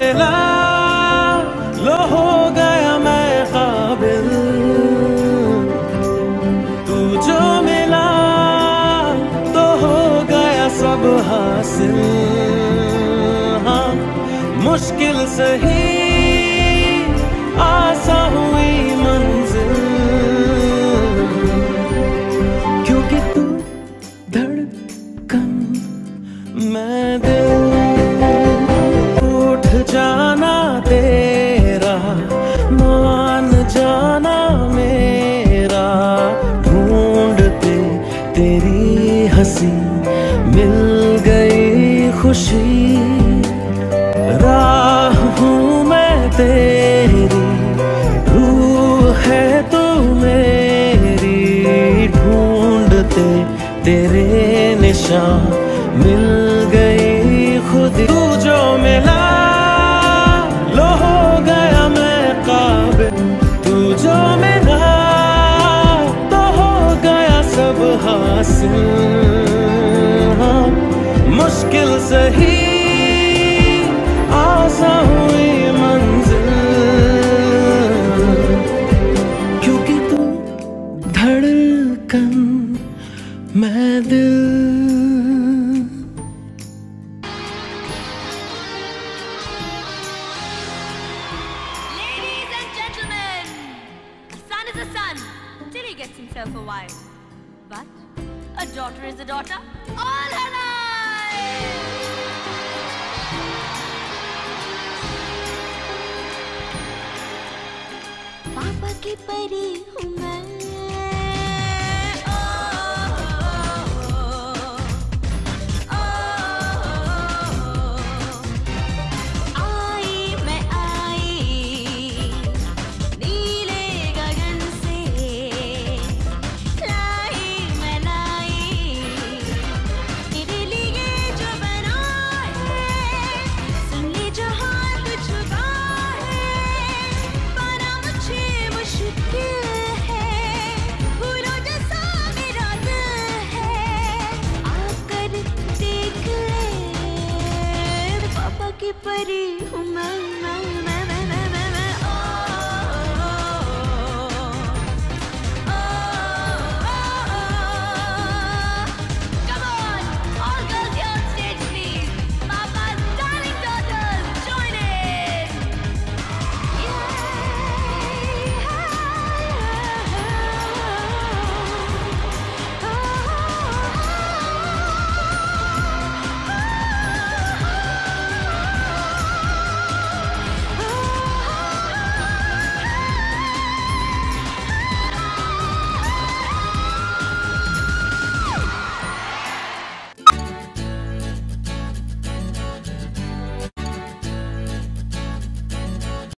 मिला लो हो गया मैं तू जो मिला तो हो गया सब हासिल। हाँ मुश्किल आसा हुई मंजिल। क्योंकि तू धड़कन मैं दिल खुशी, राह हूँ मैं तेरी, रूह है तू मेरी, ढूंढते तेरे निशान, मिल गई खुद तू जो मिला लो हो गया मैं काबिल, तू जो मिला तो हो गया सब हासिल। मुश्किल सही आसा हुई मंजिल क्योंकि तू धड़कन मैं दिल Ladies and gentlemen, a son is a son till he gets himself a wife. But a daughter is a daughter all her life. पापा परी हूँ मैं। की परी हूँ